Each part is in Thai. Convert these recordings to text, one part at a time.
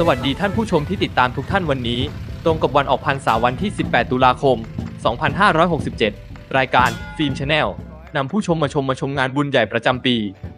สวัสดีท่านผู้ชมที่ติดตามทุกท่านวันนี้ ตรงกับวันออกพรรษาวันที่ 18 ตุลาคม 2567 รายการฟิล์มชาแนลนำผู้ชมมาชมมาชมงานบุญใหญ่ประจำปี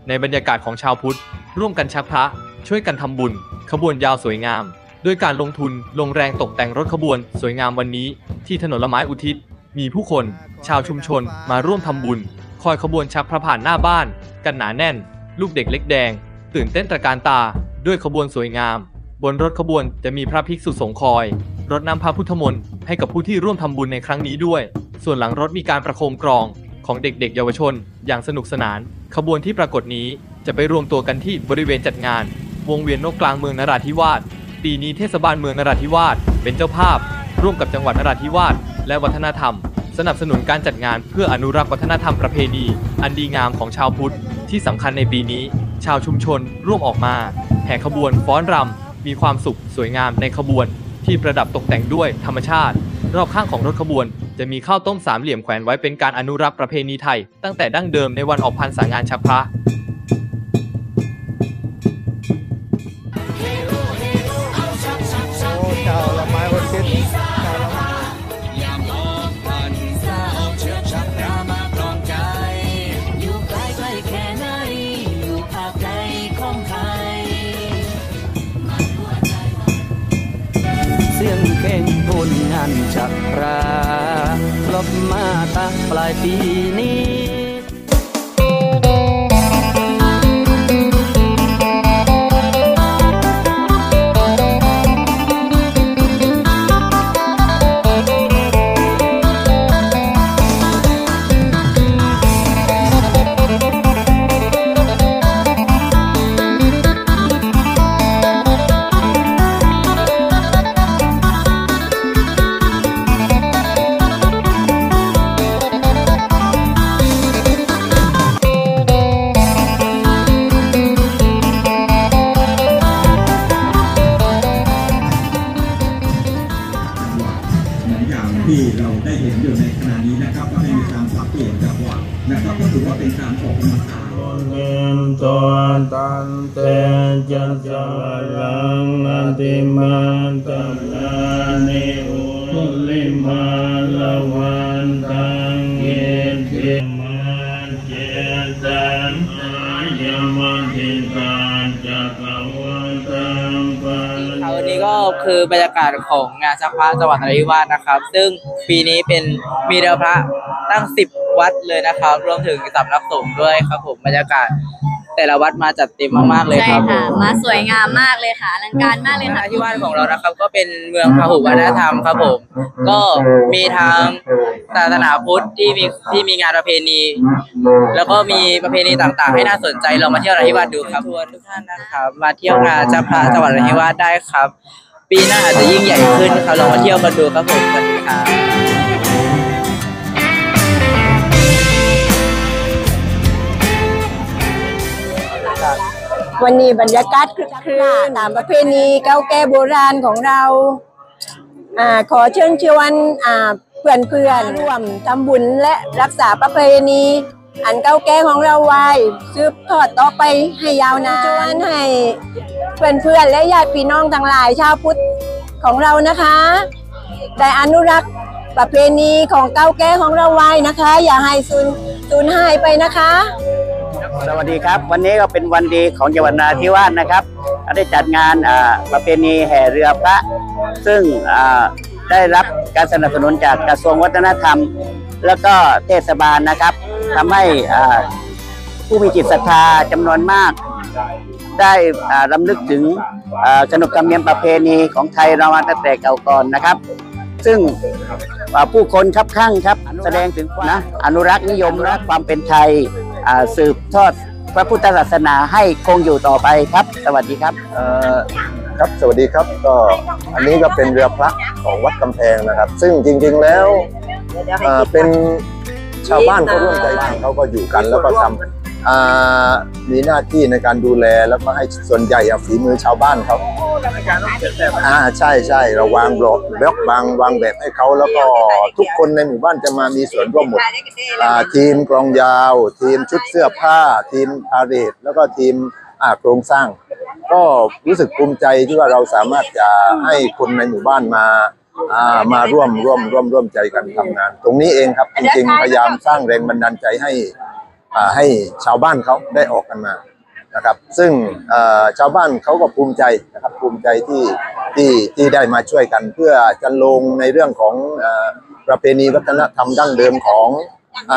ในบรรยากาศของชาวพุทธ ร่วมกันชักพระ ช่วยกันทำบุญ ขบวนยาวสวยงาม ด้วยการลงทุนลงแรงตกแต่งรถขบวน สวยงามวันนี้ ที่ถนนละไม้อุทิศ มีผู้คน ชาวชุมชนมาร่วมทำบุญ คอยขบวนชักพระผ่านหน้าบ้าน กันหนาแน่น ลูกเด็กเล็กแดง ตื่นเต้นตระการตา ด้วยขบวนสวยงาม บนรถขบวนจะมีพระภิกษุสงฆ์คอยรดน้ำพระพุทธมนต์ให้กับผู้ที่ร่วมทำบุญในครั้งนี้ด้วย ส่วนหลังรถมีการประโคมกรองของเด็กๆ เยาวชน อย่างสนุกสนาน ขบวนที่ปรากฏนี้จะไปรวมตัวกันที่บริเวณจัดงาน วงเวียนนกกลางเมืองนราธิวาสปีนี้เทศบาลเมืองนราธิวาสเป็นเจ้าภาพ ร่วมกับจังหวัดนราธิวาสและวัฒนธรรม สนับสนุนการจัดงานเพื่ออนุรักษ์วัฒนธรรมประเพณี อันดีงามของชาวพุทธที่สำคัญในปีนี้ ชาวชุมชนร่วมออกมา แห่ขบวนฟ้อนรำ มีความสุขสวยงามในขบวน ที่ประดับตกแต่งด้วยธรรมชาติ รอบข้างของรถขบวน จะมีข้าวต้มสามเหลี่ยมแขวนไว้เป็นการอนุรักษ์ประเพณีไทย ตั้งแต่ดั้งเดิมในวันออกพรรษางานชักพระ เพลงบุญงานจักราลบมาตั้งปลายปีนี้ ที่เราได้เห็นอยู่ในขณะนี้นะครับก็ไม่มีการปรับเปลี่ยนจังหวะนะครับก็ถือว่าเป็นการออกกำลังกายเงินตัวตันเตจันจารังอติมันตัมนานิอุลิมา วันนี้ก็คือบรรยากาศของงานชักพระจังหวัดนราธิวาสนะครับ ซึ่งปีนี้เป็นมีเรือพระตั้งสิบวัดเลยนะครับ รวมถึงสำนักสงฆ์ด้วยครับผมบรรยากาศแต่ละวัดมาจัดเต็มมากๆเลยใช่ครับผค่ะ ม มาสวยงามมากเลยค่ะอลังการมากเลยนค่ะราธิวาสของเรานะครับก็เป็นเมืองพหุวัฒนธรรมครับผม ก็มีทางศาสนาพุทธที่มีที่มีงานประเพณี แล้วก็มีประเพณีต่างๆ ให้น่าสนใจเรามาเที่ยวนราธิวาสดูครับชวนทุกท่านนะครับ มาเที่ยวงานชักพระจังหวัดนราธิวาสได้ครับ ปีหน้าอาจจะยิ่งใหญ่ขึ้นครับลองมาเที่ยวกันดูครับผมสวัสดีครับวันนี้บรรยากาศคึกคืนตามประเพณีเก่าแก่โบราณของเราอ่าขอเชิญชวนอ่าเพื่อนเพื่อนร่วมทำบุญและรักษาประเพณี อันเก่าแก่ของเราไว้สืบทอดต่อไปให้ยาวนานชวนให้ เพื่อนเพื่อนๆและญาติพี่น้องทั้งหลายชาวพุทธของเรานะคะ ได้อนุรักษ์ประเพณีของเก่าแก่ของเราไว้นะคะ อย่าให้สูญสูญหายไปนะคะ สวัสดีครับ วันนี้ก็เป็นวันดีของจังหวัดนราธิวาสนะครับ ได้จัดงานประเพณีแห่เรือพระ ซึ่งได้รับการสนับสนุนจากกระทรวงวัฒนธรรม แล้วก็เทศบาลนะครับทำให้ผู้มีจิตศรัทธาจำนวนมาก ได้รำลึกถึงขนบธรรมเนียมประเพณีของไทยเรามาตั้งแต่เก่าก่อนนะครับ ซึ่งผู้คนครับข้างครับแสดงถึงนะอนุรักษ์นิยมและความเป็นไทยสืบทอดพระพุทธศาสนาให้คงอยู่ต่อไปครับ สวัสดีครับครับสวัสดีครับก็อันนี้ก็เป็นเรือพระของวัดกำแพงนะครับ ซึ่งจริงๆแล้วเป็นชาวบ้านเขาร่วมใจกันเขาก็อยู่กันแล้วก็ทำอ่า มีหน้าที่ในการดูแลแล้วก็ให้ส่วนใหญ่อะฝีมือชาวบ้านเขาอ่าใช่ใช่เราวางบล็อกบล็อกวางวางแบบให้เขาแล้วก็ทุกคนในหมู่บ้านจะมามีส่วนร่วมหมดอ่าทีมกลองยาว ทีมชุดเสื้อผ้า ทีมพาเหรดแล้วก็ทีมอ่าโครงสร้าง ก็รู้สึกภูมิใจที่ว่าเราสามารถจะให้คนในหมู่บ้านมาอ่ามาร่วมร่วมร่วมร่วมใจกันทำงาน ตรงนี้เองครับจริงๆพยายามสร้างแรงบันดาลใจให้อ่า ให้ชาวบ้านเขาได้ออกกันมานะครับ ซึ่งชาวบ้านเขาก็ภูมิใจนะครับภูมิใจที่ที่ที่ได้มาช่วยกัน เพื่อจะลงในเรื่องของอประเพณีวัฒนธรรมดั้งเดิมของอ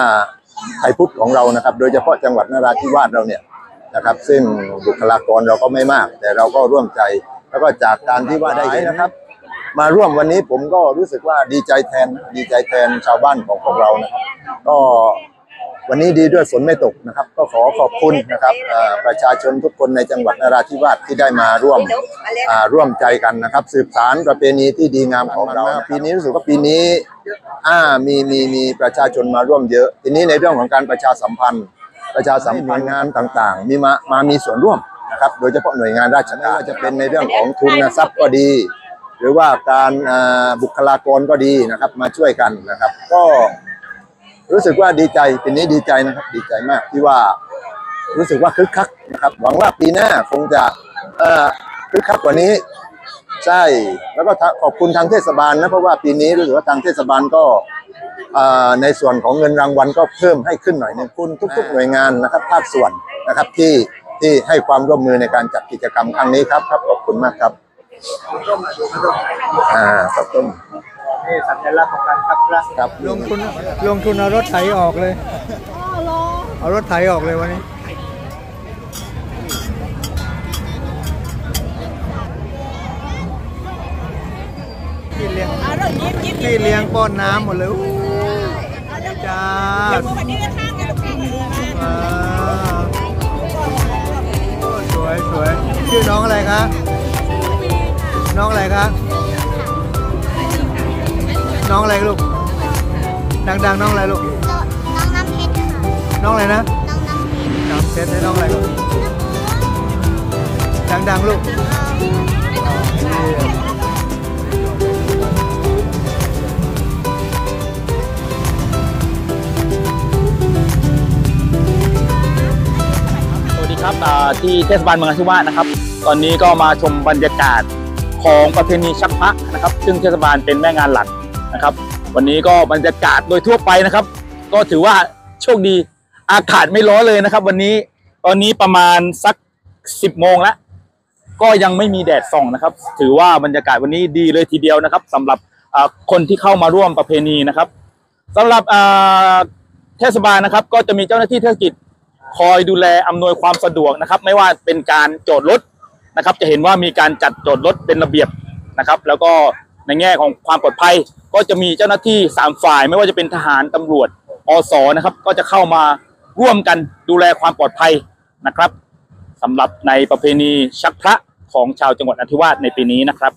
ไทยพุทธของเรานะครับ โดยเฉพาะจังหวัดนราธิวาสเราเนี่ยนะครับ ซึ่งบุคลากรเราก็ไม่มาก แต่เราก็ร่วมใจแล้วก็จากการที่ว่าได้เห็นนะครับ มาร่วมวันนี้ผมก็รู้สึกว่าดีใจแทนดีใจแทนชาวบ้านของพวกเรานะครับก็ วันนี้ดีด้วยฝนไม่ตกนะครับ ก็ขอขอบคุณนะครับประชาชนทุกคนในจังหวัดนราธิวาสที่ได้มาร่วมร่วมใจกันนะครับ สืบสารประเพณีที่ดีงามของเราปีนี้รู้สึกว่าปีนี้อ่ามีมีมีประชาชนมาร่วมเยอะ ทีนี้ในเรื่องของการประชาสัมพันธ์ ประชาสัมพันธ์งานต่างๆ มีมามามีส่วนร่วมนะครับ โดยเฉพาะหน่วยงานราชการจะเป็นในเรื่องของทุนทรัพย์ก็ดี หรือว่าการบุคลากรก็ดีนะครับมาช่วยกันนะครับ ก็ รู้สึกว่าดีใจปีนี้ดีใจนะครับ ดีใจมากที่ว่ารู้สึกว่าคึกคักนะครับ หวังว่าปีหน้าคงจะคึกคักกว่านี้ ใช่แล้วก็ขอบคุณทางเทศบาลนะเพราะว่าปีนี้รู้สึกว่าทางเทศบาลก็ในส่วนของเงินรางวัลก็เพิ่มให้ขึ้นหน่อยหนึงคุณทุก ๆ หน่วยงานนะครับภาคส่วนนะครับที่ที่ให้ความร่วมมือในการจัดกิจกรรมครั้งนี้ครับครับขอบคุณมากครับอ่าขอบคุณ นี่สัญลักษณ์ของการครับครับลงทุนลงทุนเอารถไถออกเลย เอารถไถออกเลยวันนี้ ที่เลี้ยงที่เลี้ยงป้อนน้ำหมดเลยอู้จ้าอ่าโอ้สวยสวยชื่อน้องอะไรคะน้องอะไรคะ น้องอะไรลูก ดังๆ น้องอะไรลูก น้องอะไรนะ น้องเพชรให้น้องอะไรลูก ดังๆ ลูกสวัสดีครับอ่าที่เทศบาลเมืองนราธิวาสนะครับ ตอนนี้ก็มาชมบรรยากาศของประเพณีชักพระนะครับ ซึ่งเทศบาลเป็นแม่งานหลัก นะครับ วันนี้ก็บรรยากาศโดยทั่วไปนะครับ ก็ถือว่าโชคดีอากาศไม่ร้อนเลยนะครับ วันนี้ตอนนี้ประมาณสักสิบโมงแล้วก็ยังไม่มีแดดส่องนะครับ ถือว่าบรรยากาศวันนี้ดีเลยทีเดียวนะครับสำหรับคนที่เข้ามาร่วมประเพณีนะครับสำหรับเทศบาลนะครับ ก็จะมีเจ้าหน้าที่เทศกิจคอยดูแลอำนวยความสะดวกนะครับ ไม่ว่าเป็นการจทย์รถนะครับ จะเห็นว่ามีการจัดจทย์รถเป็นระเบียบนะครับ แล้วก็ ในแง่ของความปลอดภัยก็จะมีเจ้าหน้าที่สามฝ่ายไม่ว่าจะเป็นทหารตำรวจอสนะครับก็จะเข้ามาร่วมกันดูแลความปลอดภัยนะครับสำหรับในประเพณีชักพระของชาวจังหวัดนราธิวาสในปีนี้นะครับ